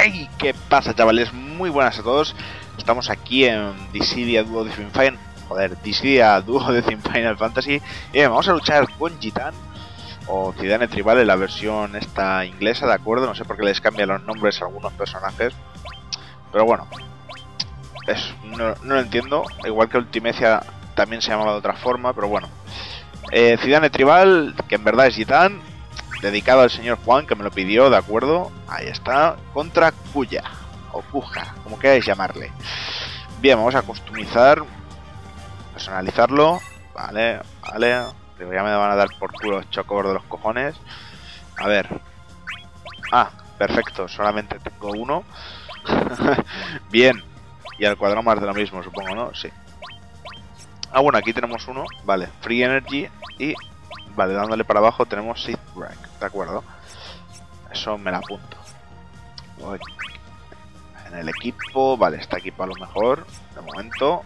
¡Hey! ¿Qué pasa, chavales? Muy buenas a todos. Estamos aquí en Dissidia Duo de Final... Joder, Dissidia Duo de Final Fantasy. Y bien, vamos a luchar con Gitan o Zidane Tribal en la versión esta inglesa, ¿de acuerdo? No sé por qué les cambian los nombres a algunos personajes. Pero bueno, es, no, lo entiendo. Igual que Ultimecia también se llamaba de otra forma, pero bueno. Eh, Zidane Tribal, que en verdad es Gitan, dedicado al señor Juan, que me lo pidió, ¿de acuerdo? Ahí está, contra Kuya, o Kuja, como queráis llamarle. Bien, vamos a customizar, personalizarlo, vale, vale, ya me van a dar por culo chocos de los cojones. A ver. Ah, perfecto, solamente tengo uno. Bien, y al cuadrado más de lo mismo, supongo, ¿no? Sí. Ah, bueno, aquí tenemos uno, vale, Free Energy y Vale, dándole para abajo tenemos Seed Break, ¿de acuerdo? Eso me la apunto. En el equipo, vale, está equipado a lo mejor, de momento.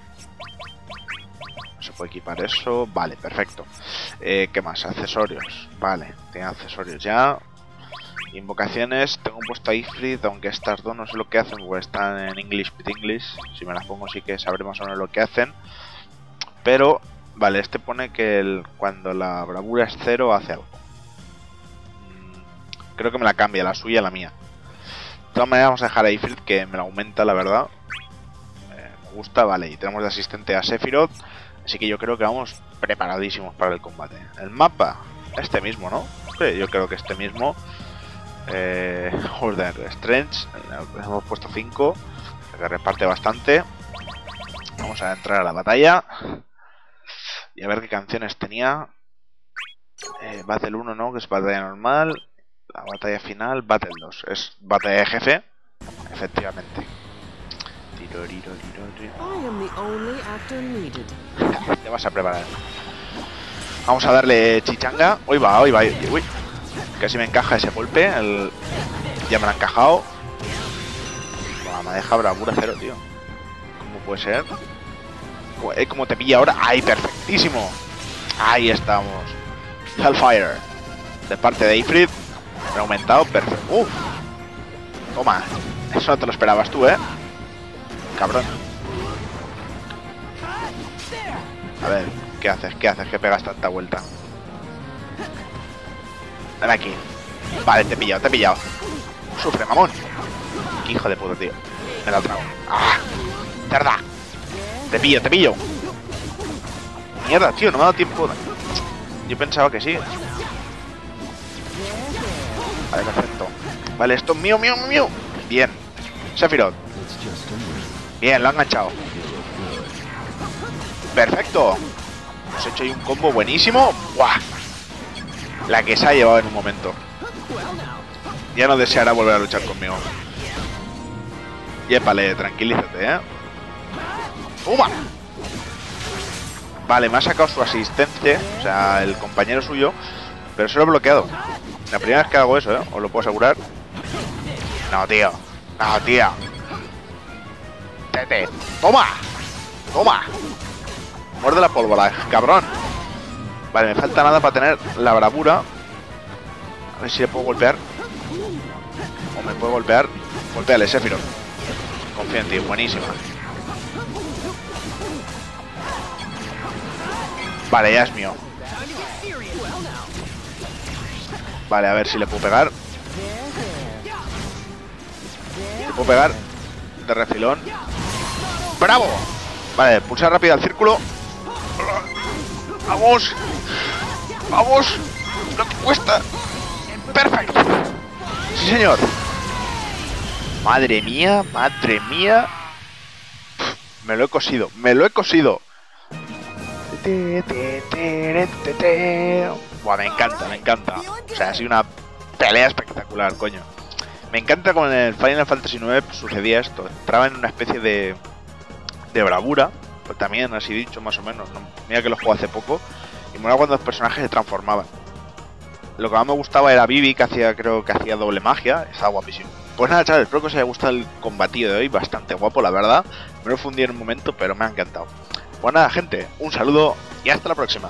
Se puede equipar eso, vale, perfecto. Eh, ¿Qué más? Accesorios, vale, tiene accesorios ya. Invocaciones, tengo puesto a Ifrit, aunque estas dos no sé lo que hacen, porque están en English with English. Si me las pongo sí que sabré más o menos lo que hacen. Pero Vale, este pone que el, cuando la bravura es cero hace algo. Mm, creo que me la cambia, la suya, la mía. De todas maneras vamos a dejar a Ifrit que me la aumenta, la verdad. Eh, me gusta, vale. Y tenemos de asistente a Sephiroth. Así que yo creo que vamos preparadísimos para el combate. El mapa, este mismo, ¿no? Sí, yo creo que este mismo. Eh, Order Strange, hemos puesto 5, que reparte bastante. Vamos a entrar a la batalla. Y a ver qué canciones tenía. Eh, Battle 1 no, que es batalla normal. La batalla final, Battle 2. Es batalla de jefe. Efectivamente. Te vas a preparar. Vamos a darle chichanga. Uy va, hoy va. Uy. Casi me encaja ese golpe. El... Ya me lo ha encajado. me deja bravura cero, tío. ¿Cómo puede ser? Eh, como te pilla ahora. ¡Ay, perfectísimo! Ahí estamos. Hellfire. De parte de Ifrit. Aumentado. Perfecto. ¡Uf! Toma. Eso no te lo esperabas tú, ¿eh? Cabrón. A ver, ¿qué haces? ¿Qué haces? ¿Qué pegas tanta vuelta? Ven aquí. Vale, te he pillado, te he pillado. Sufre, mamón. Qué hijo de puta, tío. Me la trago. ¡Ah! ¡Cerda! Te pillo, te pillo. Mierda, tío, no me ha dado tiempo. Yo pensaba que sí. Vale, perfecto. Vale, esto es mío, mío, mío. Bien. Sephiroth. Bien, lo ha enganchado. Perfecto. Hemos hecho ahí un combo buenísimo. ¡Buah! La que se ha llevado en un momento. Ya no deseará volver a luchar conmigo. Yépale, tranquilízate, ¿eh? ¡Toma! Vale, me ha sacado su asistente, o sea, el compañero suyo, pero se lo he bloqueado. La primera vez que hago eso, ¿eh? Os lo puedo asegurar. No, tío. No, tío. Tete. ¡Toma! ¡Toma! Muerde la pólvora, cabrón. Vale, me falta nada para tener la bravura. A ver si le puedo golpear. O me puedo golpear. Golpeale, Sephiroth. Confío en ti, buenísima. Vale, ya es mío. Vale, a ver si le puedo pegar. Le puedo pegar de refilón. ¡Bravo! Vale, pulsar rápido al círculo. ¡Vamos! ¡Vamos! ¡Lo que cuesta! ¡Perfecto! ¡Sí, señor! Madre mía, madre mía. Me lo he cosido, me lo he cosido. Buah, me encanta, me encanta. O sea, ha sido una pelea espectacular, coño. Me encanta como en el Final Fantasy IX sucedía esto. Entraba en una especie de, de bravura, pues también así dicho, más o menos. Mira que lo juego hace poco. Y me cuando los personajes se transformaban. Lo que más me gustaba era Vivi, que hacía, creo que hacía doble magia. Estaba guapísimo. Pues nada, chavales, espero que os haya gustado el combatido de hoy. Bastante guapo, la verdad. Me lo fundí en un momento, pero me ha encantado. Pues nada, gente, un saludo y hasta la próxima.